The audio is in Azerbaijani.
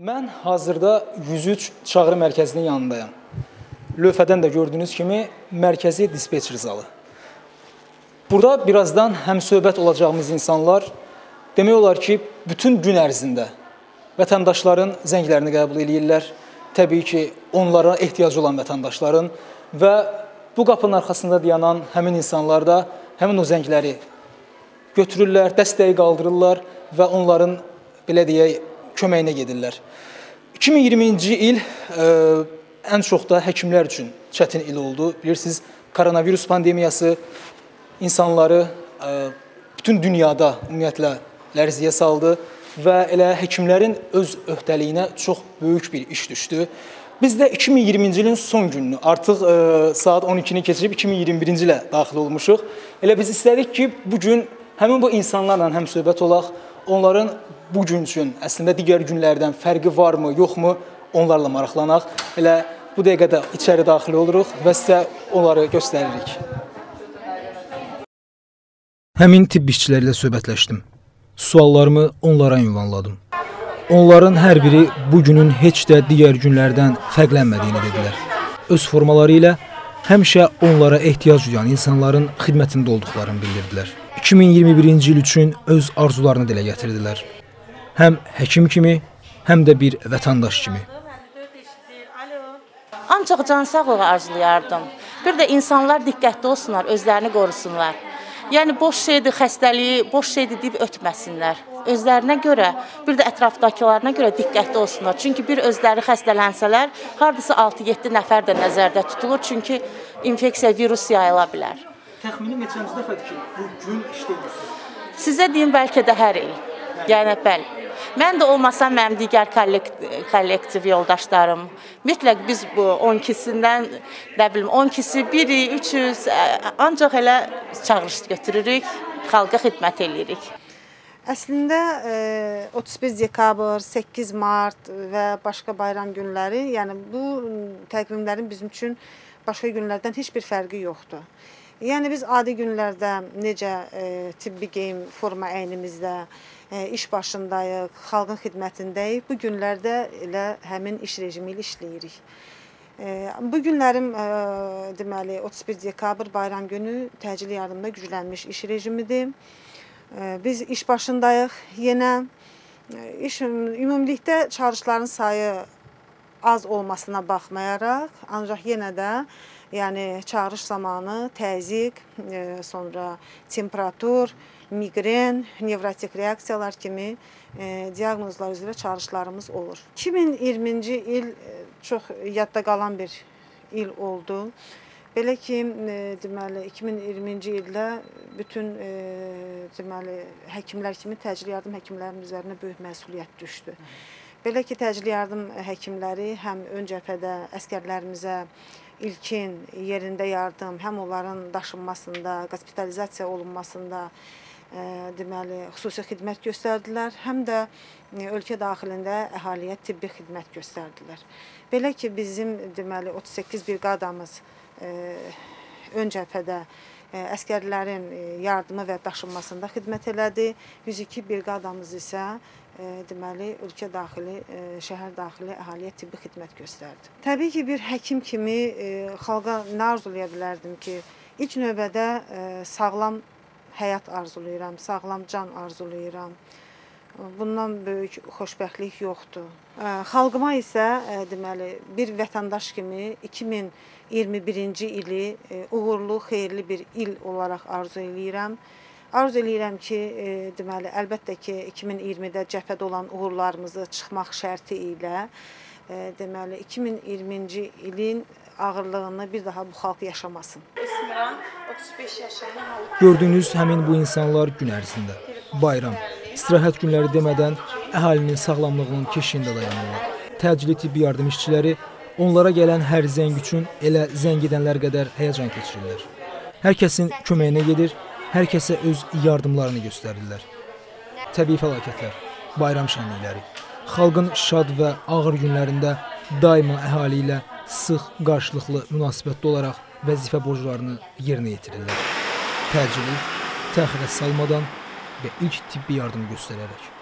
Mən hazırda 103 çağrı mərkəzinin yanındayam. Lövhədən də gördüyünüz kimi mərkəzi dispetçer zalı. Burada birazdan həm söhbət olacağımız insanlar demək olar ki, bütün gün ərzində vətəndaşların zənglərini qəbul eləyirlər. Təbii ki, onlara ehtiyacı olan vətəndaşların və bu qapının arxasında dayanan həmin insanlar da həmin o zəngləri götürürlər, dəstəyi qaldırırlar və onların belə deyək köməyinə gedirlər. 2020-ci il e, ən çox da həkimlər üçün çətin il oldu. Bilirsiniz, koronavirus pandemiyası insanları e, bütün dünyada ümumiyyətlə lərziyə saldı və elə həkimlərin öz öhdəliyinə çox böyük bir iş düşdü. Biz də 2020-ci ilin son gününü, artıq e, saat 12-ni keçirib 2021-ci ilə daxil olmuşuq. Elə biz istədik ki, bu gün həmin bu insanlarla həm söhbət olaq, onların bu gün üçün əslində digər günlərdən fərqi varmı, yoxmu, onlarla maraqlanaq. Elə bu dəqiqədə içəri daxil oluruq və sizə onları göstəririk. Həmin tibb işçiləri ilə söhbətləşdim. Suallarımı onlara ünvanladım. Onların hər biri bu günün heç də digər günlərdən fərqlənmədiyini dedilər. Öz formaları ilə həmişə onlara ehtiyac duyan insanların xidmətində olduqlarını bildirdilər. 2021-ci il üçün öz arzularını dilə gətirdilər. Həm həkim kimi, həm də bir vətəndaş kimi. Ancaq can sağlığı arzulayardım. Bir də insanlar diqqətli olsunlar, özlərini qorusunlar. Yəni boş şeydir, xəstəliyi boş şeydir deyib ötməsinlər. Özlərinə görə, bir də ətrafdakılarına görə diqqətli olsunlar. Çünki bir özləri xəstələnsələr, hardasa 6-7 nəfər də nəzərdə tutulur. Çünki infeksiya, virus yayıla bilər. Təxmini neçənci dəfədir ki, bu gün işləyirsiniz? Sizə deyim bəlkə də hər il. Yəni bəli. Mən də olmasam mənim digər kollektiv yoldaşlarım. Mütləq biz bu 12-sindən nə bilim 12-si, 1-i, 300 ancaq elə çağırış götürürük, xalqa xidmət eləyirik. Əslində 31 dekabr, 8 mart və başqa bayram günləri, yəni bu təqvimlərin bizim üçün başqa günlərdən heç bir fərqi yoxdur. Yəni biz adi günlərdə necə e, tibbi geyim forma əynimizdə e, iş başındayıq, xalqın xidmətindəyik. Bu günlərdə elə həmin iş rejimi ilə işləyirik. E, bu günlərim e, deməli 31 dekabr bayram günü təcili yardımda güclənmiş iş rejimidir. E, biz iş başındayıq. Yenə e, iş ümumilikdə çağırışların sayı az olmasına baxmayaraq, ancaq yenə də Yəni çağırış zamanı təzyiq, e, sonra temperatur, miqren, nevrotik reaksiyalar kimi e, diaqnozlar üzrə çağırışlarımız olur. 2020-ci il e, çox yadda qalan bir il oldu. Belə ki, deməli 2020-ci ildə bütün deməli həkimlər kimi təcili yardım həkimlərinin üzərinə böyük məsuliyyət düşdü. Belə ki, təcili yardım həkimləri həm ön cəbhədə əskərlərimizə ilkin yerində yardım, həm onların daşınmasında, qospitalizasiya olunmasında e, deməli xüsusi xidmət göstərdilər, həm də e, ölkə daxilində əhaliyə tibbi xidmət göstərdilər. Belə ki, bizim deməli 38 briqadamız e, ön cəbhədə əskərlərin yardımı və daşınmasında xidmət elədi. 102 briqadamız isə deməli ölkə daxili, şəhər daxili əhaliyə tibbi xidmət göstərdi. Təbii ki, bir həkim kimi xalqa nə arzulaya bilərdim ki, ilk növbədə sağlam həyat arzulayıram, sağlam can arzulayıram. Bundan böyük xoşbəxtlik yoxdur. Xalqıma isə deməli bir vətəndaş kimi 2021-ci ili uğurlu, xeyirli bir il olaraq arzu eləyirəm. Arzu eləyirəm ki, e, deməli, əlbəttə ki, 2020-də cəbhədə olan uğurlarımızı çıxmaq şərti ilə e, deməli 2020-ci ilin ağırlığını bir daha bu xalq yaşamasın. İsmiran 35 yaşında. Gördüyünüz həmin bu insanlar gün ərzində bayram, istirahət günləri demədən əhalinin sağlamlığının keşiyində dayanırlar. Təcili tibbi yardım işçiləri onlara gələn hər zəng üçün elə zəng edənlər qədər həyəcan keçirirlər. Hər kəsin köməyinə gedir hər kəsə öz yardımlarını göstərirlər. Təbii fəlakətlər, bayram şənlikləri, xalqın şad və ağır günlərində daima əhali ilə sıx qarşılıqlı münasibətdə olaraq vəzifə borclarını yerinə yetirirlər. Təcili, təxirə salmadan və ilk tibbi yardımı göstərərək.